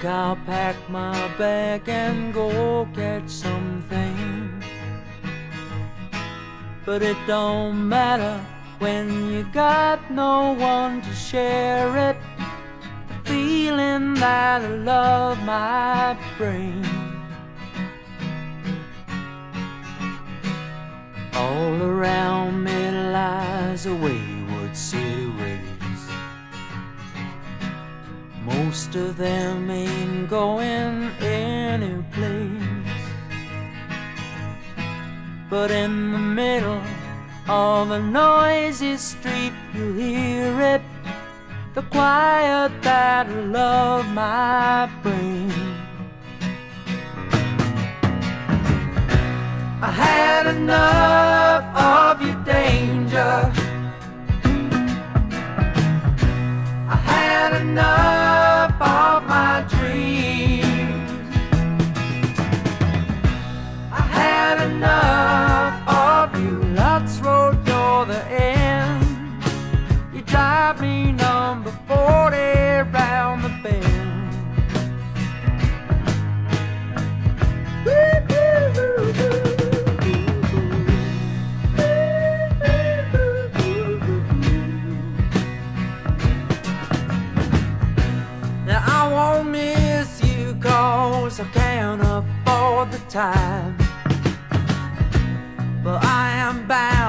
think I'll pack my bag and go catch something. But it don't matter when you got no one to share it. The feeling that love might bring. All around me lies a wayward city Most of them ain't going any place. But in the middle of a noisy street, you'll hear it. The quiet that love my brain. I had enough of your danger. I had enough. other end. You drive me number 40 round the bend. Now I won't miss you I can't afford the time But I am bound